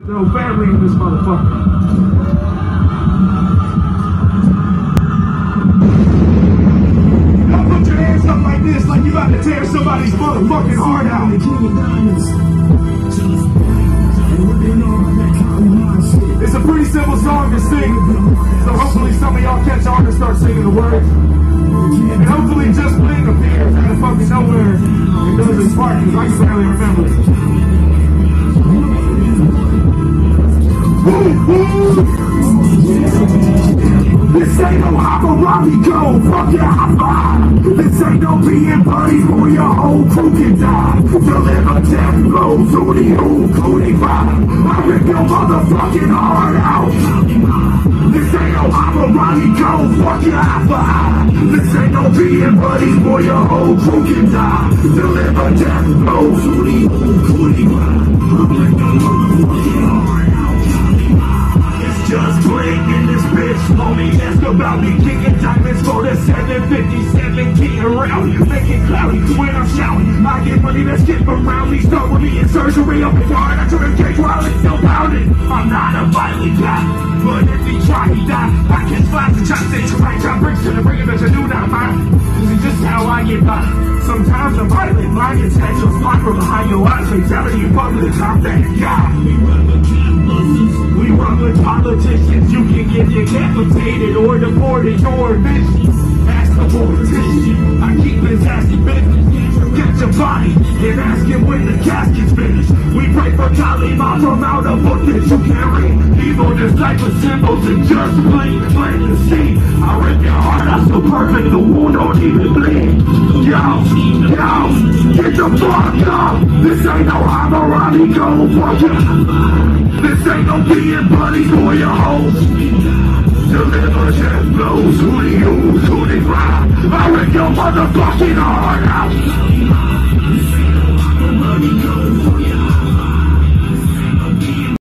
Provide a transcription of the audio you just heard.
No family in this motherfucker. This, like you about to tear somebody's motherfucking heart out. It's a pretty simple song to sing, so hopefully some of y'all catch on and start singing the words. And hopefully just Bling appears out of fucking nowhere and does his part, because I can barely remember it. This ain't no Havarami go, fuck your high five. This ain't no being buddies or your whole crew can die. Deliver death blows to the old Cody vibe. I rip your motherfucking heart out. This ain't no Havarami go, fuck your high five. This ain't no being buddies or your whole crew can die. Deliver death blows to the old Cody vibe. Homie, ask about me kicking diamonds for the 757 getting rowdy, making cloudy when I'm shouting. I get money that's skip around me. Start with me in surgery up in yard. I turn cage while it's still pounding. I'm not a violent guy, but if he try, he die. I can fly the chopsticks, right chop bricks to the ring of the new not mine. This is just how I get by. Sometimes I'm violent, mind gets catch your spot from behind your eyes. Fatality in public, top that guy. We run with campuses, we run with politicians. You can get decapitated or deported or vicious. Ask the politician, I keep his ass in business. Get your body and ask him when the casket's finished. We pray for Kalima from out a book that you can't read. Evil disciple symbols and just plain, plain to see. I rip your heart out so perfect the wound don't even bleed. Yo, yo, get the fuck up. This ain't no Hammurabi, go fuck ya. This ain't no being buddies for your hoes. I'll rip your motherfucking heart out.